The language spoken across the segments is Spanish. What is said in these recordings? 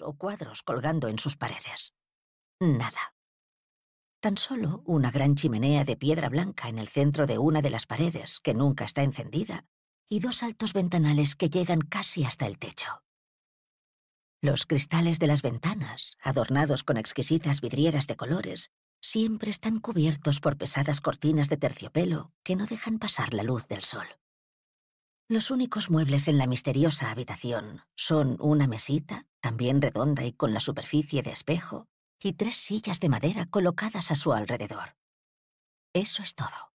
o cuadros colgando en sus paredes. Nada. Tan solo una gran chimenea de piedra blanca en el centro de una de las paredes, que nunca está encendida, y dos altos ventanales que llegan casi hasta el techo. Los cristales de las ventanas, adornados con exquisitas vidrieras de colores, siempre están cubiertos por pesadas cortinas de terciopelo que no dejan pasar la luz del sol. Los únicos muebles en la misteriosa habitación son una mesita, también redonda y con la superficie de espejo, y tres sillas de madera colocadas a su alrededor. Eso es todo.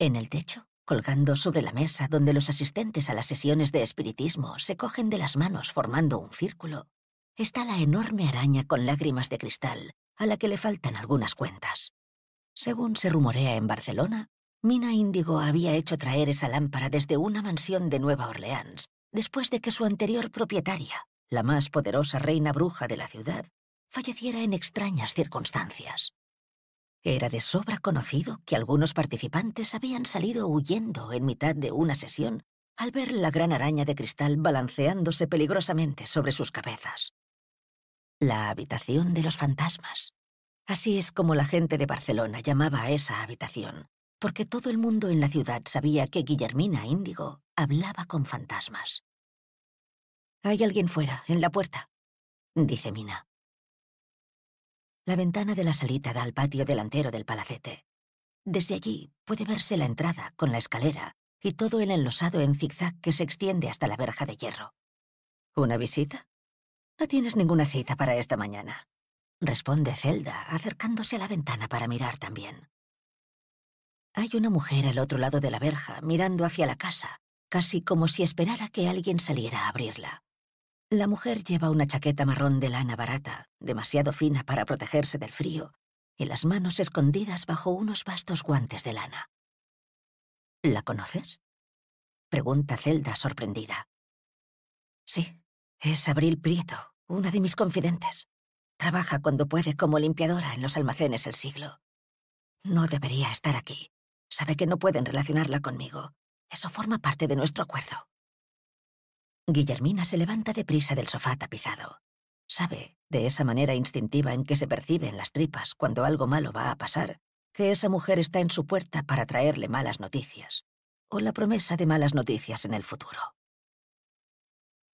En el techo, colgando sobre la mesa donde los asistentes a las sesiones de espiritismo se cogen de las manos formando un círculo, está la enorme araña con lágrimas de cristal, a la que le faltan algunas cuentas. Según se rumorea en Barcelona, Mina Índigo había hecho traer esa lámpara desde una mansión de Nueva Orleans, después de que su anterior propietaria, la más poderosa reina bruja de la ciudad, falleciera en extrañas circunstancias. Era de sobra conocido que algunos participantes habían salido huyendo en mitad de una sesión al ver la gran araña de cristal balanceándose peligrosamente sobre sus cabezas. La habitación de los fantasmas. Así es como la gente de Barcelona llamaba a esa habitación, porque todo el mundo en la ciudad sabía que Guillermina Índigo hablaba con fantasmas. Hay alguien fuera, en la puerta, dice Mina. La ventana de la salita da al patio delantero del palacete. Desde allí puede verse la entrada con la escalera y todo el enlosado en zigzag que se extiende hasta la verja de hierro. ¿Una visita? No tienes ninguna cita para esta mañana, responde Zelda, acercándose a la ventana para mirar también. Hay una mujer al otro lado de la verja, mirando hacia la casa, casi como si esperara que alguien saliera a abrirla. La mujer lleva una chaqueta marrón de lana barata, demasiado fina para protegerse del frío, y las manos escondidas bajo unos vastos guantes de lana. ¿La conoces? Pregunta Zelda sorprendida. Sí, es Abril Prieto, una de mis confidentes. Trabaja cuando puede como limpiadora en los almacenes El Siglo. No debería estar aquí. Sabe que no pueden relacionarla conmigo. Eso forma parte de nuestro acuerdo. Guillermina se levanta deprisa del sofá tapizado. Sabe, de esa manera instintiva en que se percibe en las tripas cuando algo malo va a pasar, que esa mujer está en su puerta para traerle malas noticias, o la promesa de malas noticias en el futuro.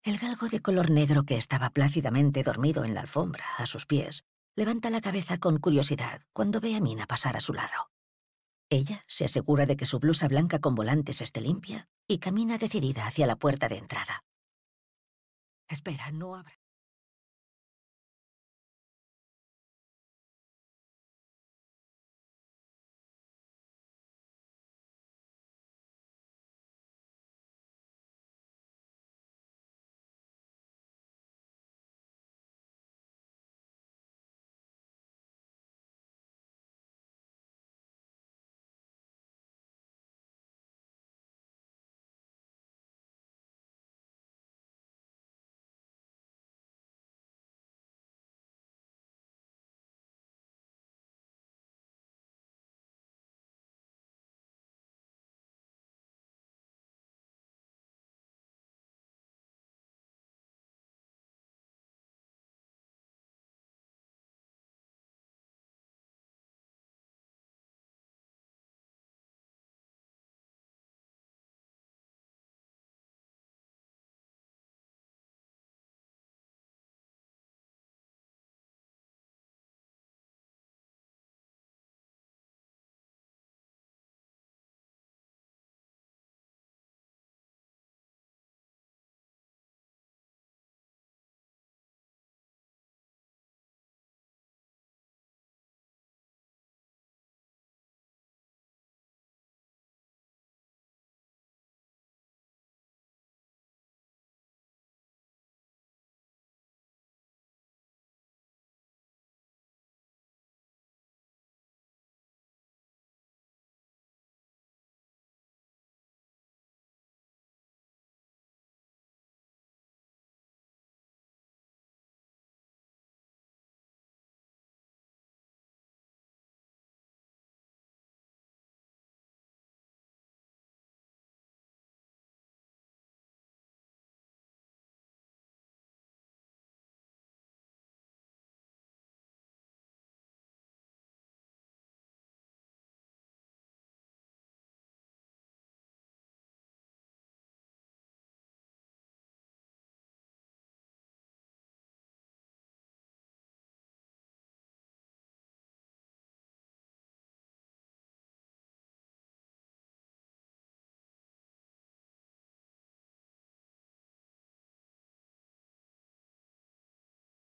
El galgo de color negro que estaba plácidamente dormido en la alfombra, a sus pies, levanta la cabeza con curiosidad cuando ve a Mina pasar a su lado. Ella se asegura de que su blusa blanca con volantes esté limpia y camina decidida hacia la puerta de entrada. Espera, no abras.